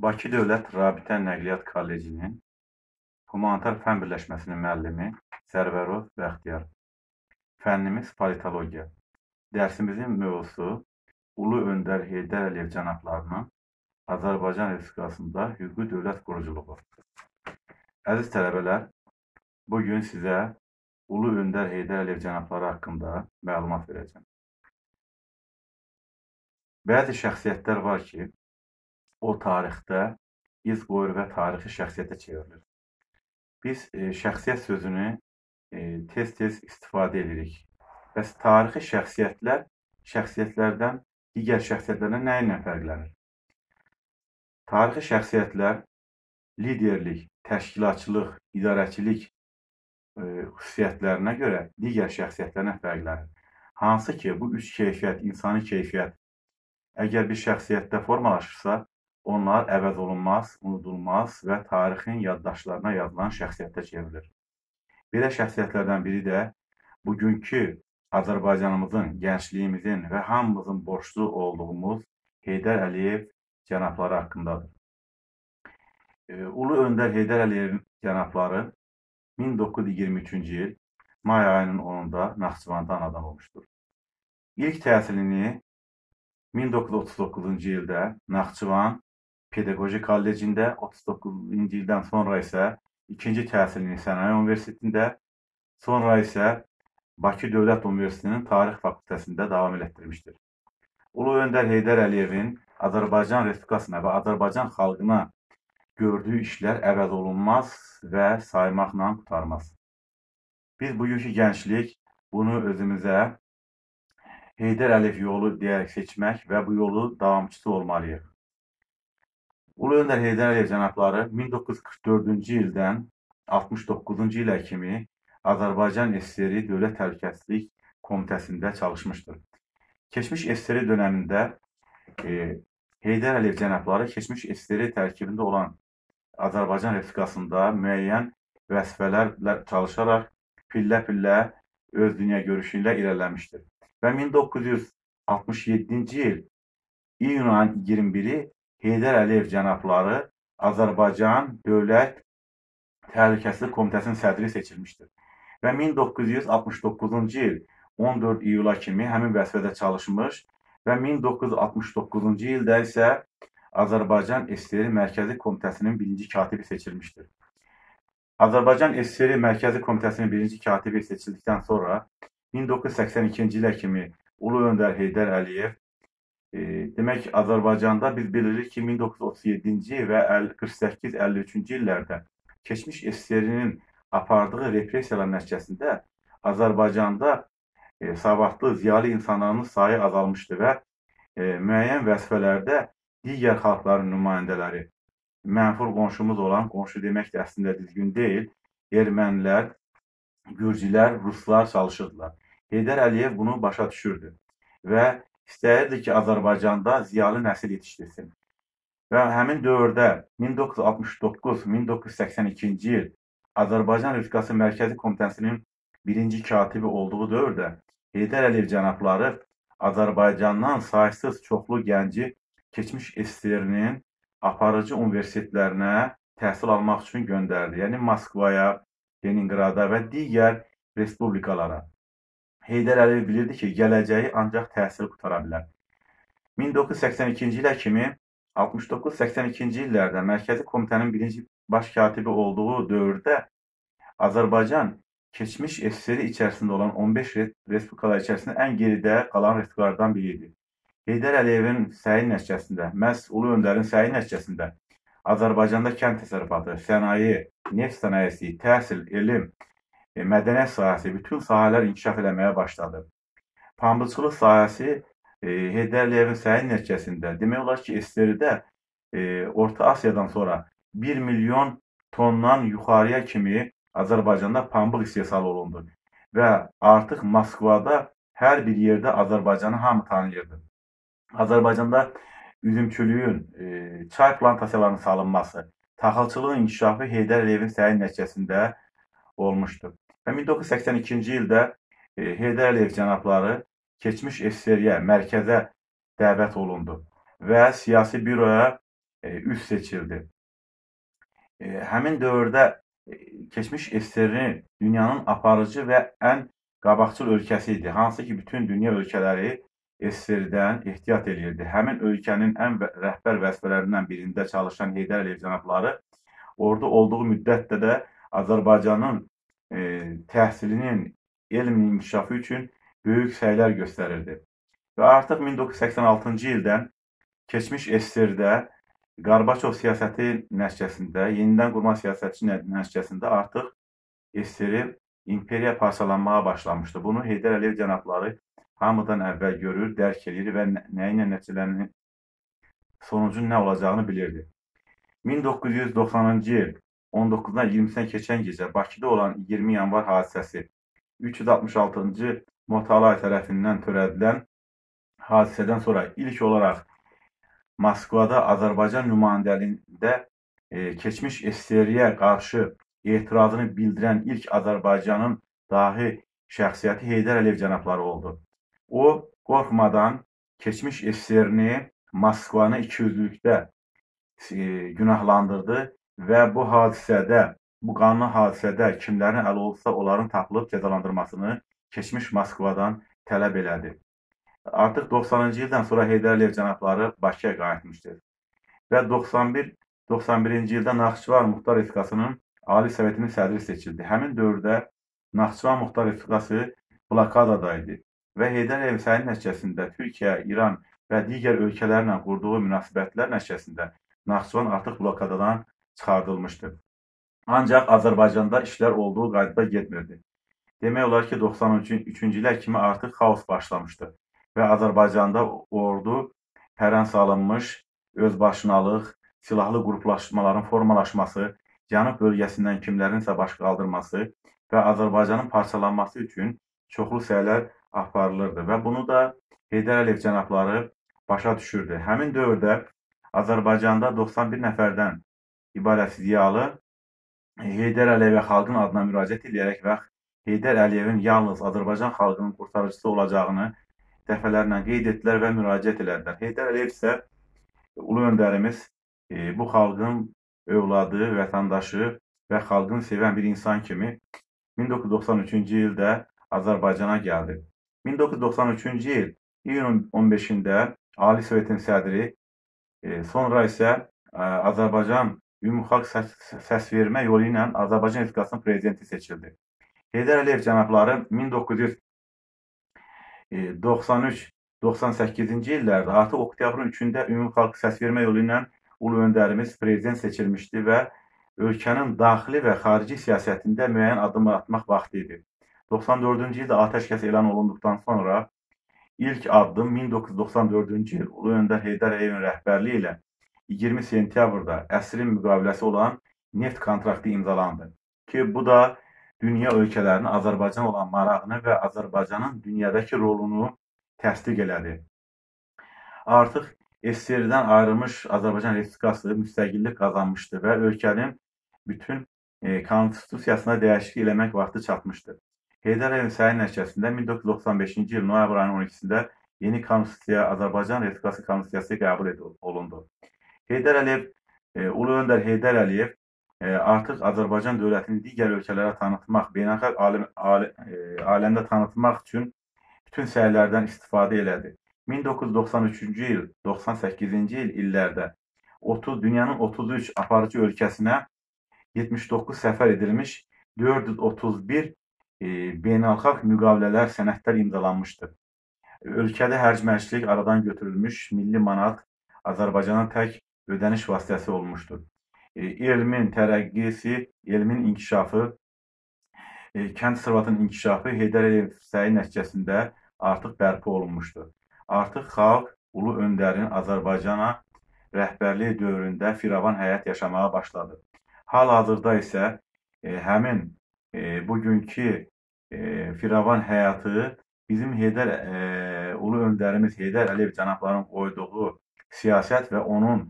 Bakı Dövlət Rabitə Nəqliyyat Kollecinin Humanitar Fənn birləşməsinin müəllimi Sərvərov Bəxtiyar. Fənnimiz politologiya. Dərsimizin mövzusu Ulu Öndər Heydər Əliyev cənablarının Azərbaycan Respublikasında hüquqi dövlət quruculuğu. Əziz tələbələr, bu gün sizə Ulu Öndər Heydər Əliyev cənabları haqqında məlumat verəcəm. Bəzi şəxsiyyətlər var ki, o tarixdə iz qoyur və tarixi şəxsiyyətə çevrilir. Biz e, şəxsiyyət sözünü e, tez-tez istifadə edirik. Bəs tarixi şəxsiyyətlər şəxsiyyətlərdən, digər şəxsiyyətlərdən nə ilə fərqlənir? Tarixi şəxsiyyətlər liderlik, təşkilatçılıq, idarəçilik e, xüsusiyyətlərinə görə digər şəxsiyyətlərdən fərqlənir. Hansı ki, bu üç keyfiyyət, insani keyfiyyət əgər bir şəxsiyyətdə formalaşırsa, onlar əvəz olunmaz, unudulmaz və tarixin yaddaşlarına yazılan şəxsiyyətə çevrilir. Belə şəxsiyyətlərdən biri də bugünkü Azərbaycanımızın, gəncliyimizin və hamımızın borclu olduğumuz Heydər Əliyev cənabları haqqındadır. Ulu Öndər Heydər Əliyev cənabları 1923-cü il may ayının 10-da Naxçıvanda anadan olmuşdur. İlk təhsilini 1939-cu ildə Naxçıvan Pedaqoji Kollecində, 39-cu ildən sonra isə ikinci təhsilini Sənaye Universitetində, sonra isə Bakı Dövlət Universitetinin Tarix fakültəsində davam elətdirmişdir. Ulu Öndər Heydər Əliyevin Azərbaycan Respublikasına və Azərbaycan xalqına gördüyü işlər əvəz olunmaz və saymaqla qutarmaz. Biz bugünkü gənclik bunu özümüzə Heydər Əliyev yolu deyərək seçmək və bu yolu davamçısı olmalıyıq. Ulu Öndər Heydər Əliyev cənabları 1944-cü ildən 69-cu ilə kimi Azərbaycan SSR Dövlət Təhlükəsizlik Komitəsində çalışmışdır. Keçmiş SSR dönəmində e, Heydər Əliyev cənabları keçmiş SSR tərkibində olan Azərbaycan Respublikasında müəyyən vəzifələrlə çalışaraq pillə-pillə öz dünya görüşü ilə irəliləmişdir. Və 1967-ci il iyunun 21-i Heydər Əliyev cənabları Azərbaycan Dövlət Təhlükəsizlik Komitəsinin sədri seçilmişdir. Və 1969-cu il 14 iyula kimi həmin vəzifədə çalışmış və 1969-cu ildə isə Azərbaycan SSR Mərkəzi Komitəsinin birinci katibi seçilmişdir. Azərbaycan SSR Mərkəzi Komitəsinin birinci katibi seçildikdən sonra 1982-ci ilə kimi Ulu Öndər Heydər Əliyev E, demək Azərbaycanda biz bilirik ki, 1937-ci və 48-53-cü illərdə keçmiş SSR-nin apardığı repressiyalar nəticəsində Azərbaycanda e, savadlı, ziyalı insanların sayı azalmışdı və e, müəyyən vəzifələrdə digər xalqların nümayəndələri, mənfur qonşumuz olan, qonşu demək də əslində düzgün deyil, ermənilər, gürcülər, ruslar çalışırdılar. Heydər Əliyev bunu başa düşürdü və istəyirdi ki, Azərbaycanda ziyalı nəsil yetişdirsin. Və həmin dövrdə 1969-1982-ci il Azərbaycan Respublikası Mərkəzi Komitəsinin birinci katibi olduğu dövrdə Heydər Əliyev cənabları Azərbaycandan saysız çoxlu gənci keçmiş SSR-nin aparıcı universitetlərinə təhsil almaq üçün göndərdi. Yəni Moskvaya, Leningrada və digər respublikalara. Heydər Əliyev bilirdi ki, gələcəyi ancaq təhsil qutara bilər. 1982-ci ilə kimi 69-82-ci illərdə Mərkəzi Komitənin birinci baş katibi olduğu dövrdə Azərbaycan keçmiş SSR içərisində olan 15 respublikalar içərisində ən geridə qalan respublikalardan biri idi. Heydər Əliyevin səyi nəticəsində, məhz Ulu Öndərin səyi nəticəsində Azərbaycanda kənd təsərrüfatı, sənaye, neft sənayesi, təhsil, elm, mədəniyyət sahəsi, bütün sahələr inkişaf eləməyə başladı. Pambıqçılıq sahəsi e, Heydər Əliyevin səyi nəticəsində demək olar ki, SSR-də e, Orta Asiyadan sonra 1 milyon tondan yuxarıya kimi Azərbaycanda pambıq istehsal olundu və artıq Moskvada hər bir yerdə Azərbaycanı hamı tanıyırdı. Azərbaycanda üzümçülüyün, e, çay plantasiyalarının salınması, taxılçılığın inkişafı Heydər Əliyevin səyi nəticəsində olmuşdu. Və 1982-ci ildə e, Heydər Əliyev cənabları keçmiş SSR-yə, mərkəzə dəvət olundu və siyasi büroya e, üst seçildi. E, həmin dövrdə keçmiş SSR-i dünyanın aparıcı və ən qabaqcıl ölkəsi idi. Hansı ki, bütün dünya ölkələri SSR-dən ehtiyat eləyirdi. Həmin ölkənin ən rəhbər vəzifələrindən birində çalışan Heydər Əliyev cənabları orada olduğu müddətdə də Azərbaycanın təhsilinin, elmin inkişafı üçün böyük səylər göstərirdi. Və artıq 1986-cı ildən keçmiş SSR-də Qarbaçov siyasəti nəticəsində, yenidən qurma siyasəti nəticəsində artıq SSR imperiya parçalanmağa başlamışdı. Bunu Heydər Əliyev cənabları hamıdan əvvəl görür, dərk edir və nəyi ilə nəticələnir, sonucun nə olacağını bilirdi. 1990-cı il 19-dan 20-sinə keçən gecə Bakıda olan 20 yanvar hadisəsi 366-cı Motalay tərəfindən törədilən hadisədən sonra ilk olaraq Moskvada Azərbaycan nümayəndəliyində e, keçmiş SSR-yə qarşı etirazını bildirən ilk Azərbaycanın dahi şəxsiyyəti Heydər Əliyev cənabları oldu. O, qorxmadan keçmiş SSR-ni Moskvanı ikiyüzlülükdə e, günahlandırdı və bu hadisədə, bu qanlı hadisədə kimlərin əli olsa onların tapılıb cəzalandırmasını keçmiş Moskvadan tələb elədi. Artıq 90-cı ildən sonra Heydər Əliyev cənabları Bakıya qayıtmışdır. Və 91-91-ci ildə Naxçıvan Muxtar Respublikasının Ali Sovetinin sədri seçildi. Həmin dövrdə Naxçıvan Muxtar Respublikası blokadada idi və Heydər Əliyev sənin nəticəsində Türkiyə, İran və digər ölkələrlə qurduğu münasibətlər nəticəsində Naxçıvan artıq blokadadan çıxardılmışdı. Ancaq Azərbaycanda işlər olduğu qaydada getmirdi. Demək olar ki, 93-cü illər kimi artıq xaos başlamışdı və Azərbaycanda ordu pərən salınmış, özbaşınalıq, silahlı qruplaşmaların formalaşması, Cənub bölgəsindən kimlərinsə baş qaldırması və Azərbaycanın parçalanması üçün çoxlu səylər aparılırdı və bunu da Heydər Əliyev cənabları başa düşürdü. Həmin dövrdə Azərbaycanda 91 nəfərdən ibarət ziyalı Heydər Əliyevə xalqın adına müraciət edərək və Heydər Əliyevin yalnız Azərbaycan xalqının qurtarıcısı olacağını dəfələrlə qeyd etdilər və müraciət elədilər. Heydər Əliyev isə ulu öndərimiz e, bu xalqın övladı, vətəndaşı və xalqını sevən bir insan kimi 1993-cü ildə Azərbaycana gəldi. 1993-cü il iyunun 15-də Ali Sovetin sədri, e, sonra isə e, Azərbaycan Ümumxalq səs vermə yolu ilə Azərbaycan Respublikasının prezidenti seçildi. Heydər Əliyev cənabları 1993-98-ci illərdə artıq oktyabrın 3-də ümumxalq səsvermə yolu ilə ulu öndərimiz prezident seçilmişdi və ölkənin daxili və xarici siyasətində müəyyən addımlar atmaq vaxtı idi. 94-cü ildə atəşkəs elan olunduqdan sonra ilk addım 1994-cü il Ulu Öndər Heydər Əliyevin rəhbərliyi ilə 20 sentyabrda əsrin müqaviləsi olan neft kontraktı imzalandı ki, bu da dünya ölkələrinin Azərbaycan olan marağını və Azərbaycanın dünyadakı rolunu təsdiq elədi. Artıq SSR-dən ayrılmış Azərbaycan Respublikası müstəqillik qazanmışdı və ölkənin bütün e, konstitusiyasına dəyişiklik eləmək vaxtı çatmışdı. Heydər Əliyevin səyi nəticəsində 1995-ci il noyabr ayının 12-sində yeni konstitusiya Azərbaycan Respublikası konstitusiyası qəbul olundu. Heydər Əliyev, e, Ulu Öndər Heydər Əliyev artıq Azərbaycan dövlətini digər ölkələrə tanıtmaq, beynəlxalq alim, alim, aləmdə tanıtmaq üçün bütün səylərdən istifadə elədi. 1993-cü il, 98-ci il illərdə 30 dünyanın 33 aparıcı ölkəsinə 79 səfər edilmiş 431 e, beynəlxalq müqavilələr, sənədlər imzalanmışdır. Ölkədə hərc-mərclik aradan götürülmüş, milli manat Azərbaycana tək ödəniş vasitəsi olmuşdur. E, elmin tərəqqisi, elmin inkişafı, e, kənd sərvətinin inkişafı Heydər Əliyev səyi nəticəsində artıq bərpa olunmuşdur. Artıq xalq ulu öndərin Azərbaycana rəhbərlik dövründə firavan həyat yaşamağa başladı. Hal-hazırda isə e, həmin e, bugünkü e, firavan həyatı bizim Heydər e, ulu öndərimiz Heydər Əliyev cənablarının qoyduğu siyasət və onun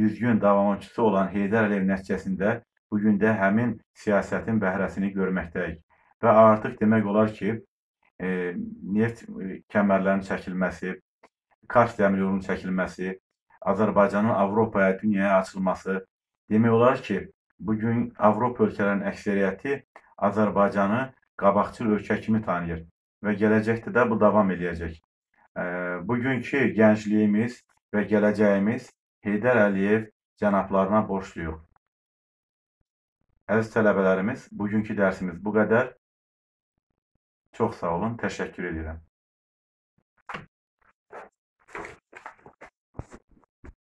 düzgün davamçısı olan Heydər Əliyev nəticəsində bu gün də həmin siyasətin bəhrəsini görməkdəyik. Və artıq demək olar ki, e, neft e, kəmərlərinin çəkilməsi, Kars dəmir yolunun çəkilməsi, Azərbaycanın Avropaya, dünyaya açılması demək olar ki, bu gün Avropa ölkələrinin əksəriyyəti Azərbaycanı qabaqcıl ölkə kimi tanıyır və gələcəkdə də bu davam eləyəcək. Bugünkü gəncliyimiz və gələcəyimiz Heydər Əliyev cənablarına borcluyuq. Əziz tələbələrimiz, bugünkü dərsimiz bu qədər. Çox sağ olun, təşəkkür edirəm.